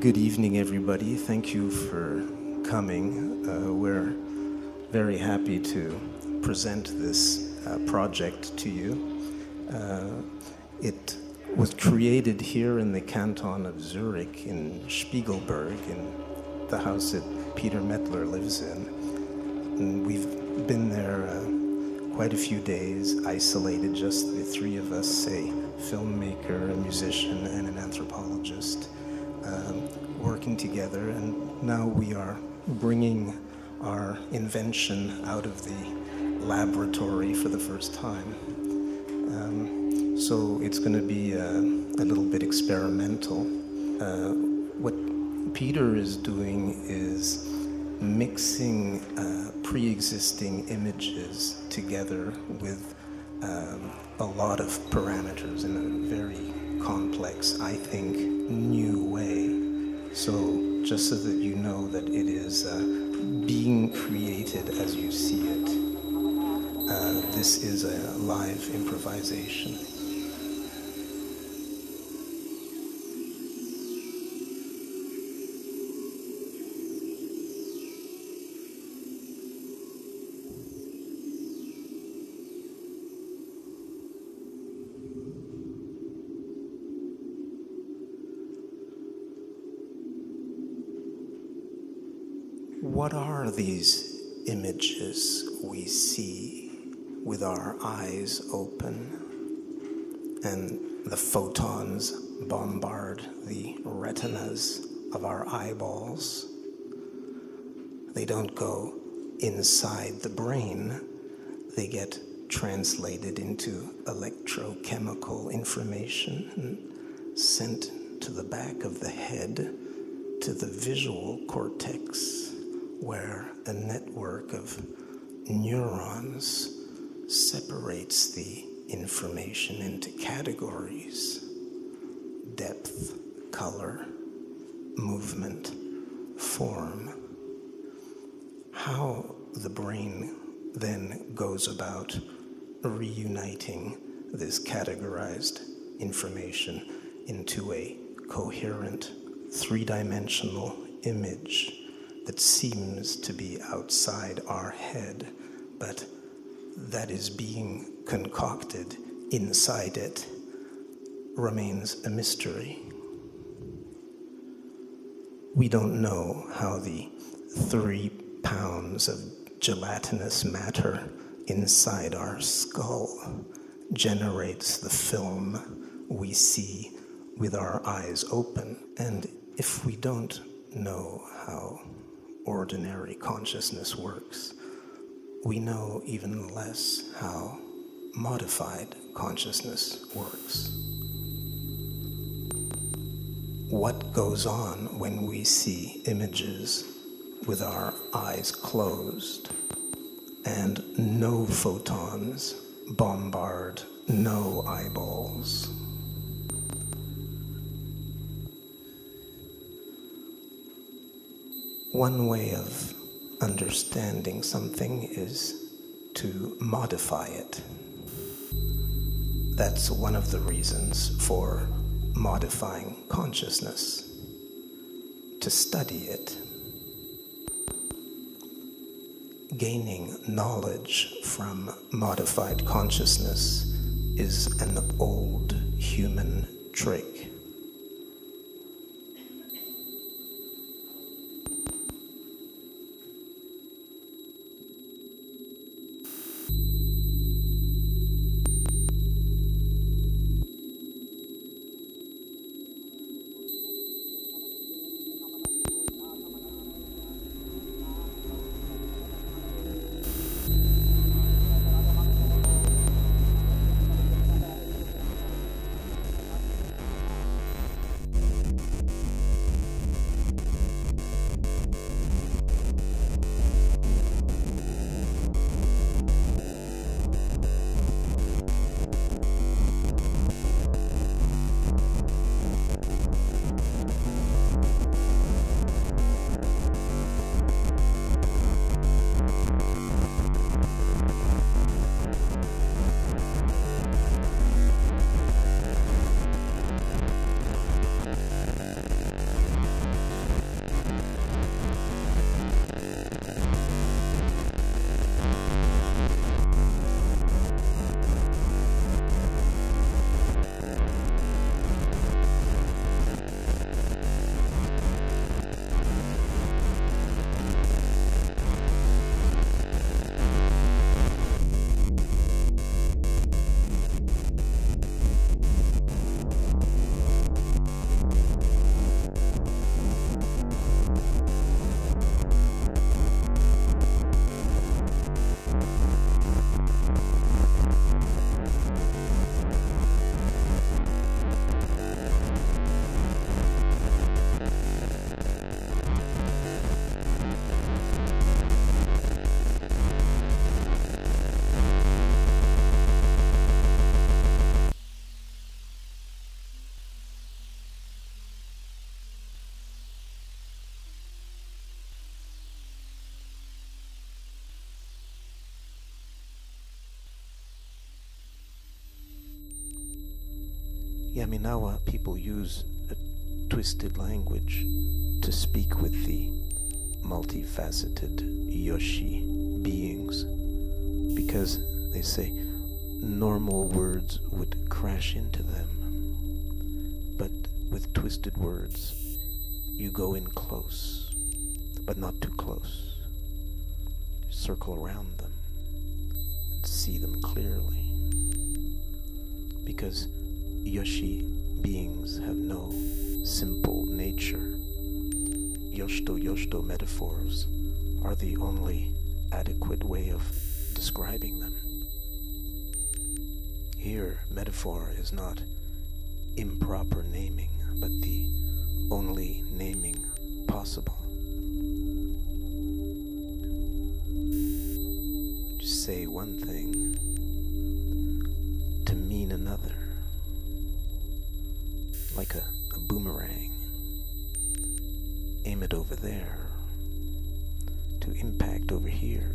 Good evening, everybody. Thank you for coming. Uh, we're very happy to present this uh, project to you. Uh, it was created here in the canton of Zurich in Spiegelberg, in the house that Peter Mettler lives in. And we've been there uh, quite a few days, isolated, just the three of us a filmmaker, a musician, and an anthropologist working together. And now we are bringing our invention out of the laboratory for the first time. Um, so it's going to be a, a, little bit experimental. Uh, what Peter is doing is mixing uh, pre existing images together with um, a lot of parameters in a very complex, I think, new way. So, just so that you know that it is uh, being created as you see it, uh, this is a live improvisation. What are these images we see with our eyes open and the photons bombard the retinas of our eyeballs? They don't go inside the brain, they get translated into electrochemical information and sent to the back of the head to the visual cortex where a network of neurons separates the information into categories depth, color, movement, form. How the brain then goes about reuniting this categorized information into a coherent three dimensional image that seems to be outside our head, but that is being concocted inside it remains a mystery. We don't know how the three pounds of gelatinous matter inside our skull generates the film we see with our eyes open. And if we don't know how ordinary consciousness works, we know even less how modified consciousness works. What goes on when we see images with our eyes closed and no photons bombard no eyeballs? One way of understanding something is to modify it. That's one of the reasons for modifying consciousness, to study it. Gaining knowledge from modified consciousness is an old human trick. Yaminahua uh, people use a twisted language to speak with the multifaceted Yoshi beings because they say normal words would crash into them. But with twisted words, you go in close, but not too close. Circle around them and see them clearly. Because Yoshi beings have no simple nature. Yoshto Yoshto metaphors are the only adequate way of describing them. Here, metaphor is not improper naming, but the only naming possible. Say one thing to mean another, like a, a boomerang. Aim it over there to impact over here.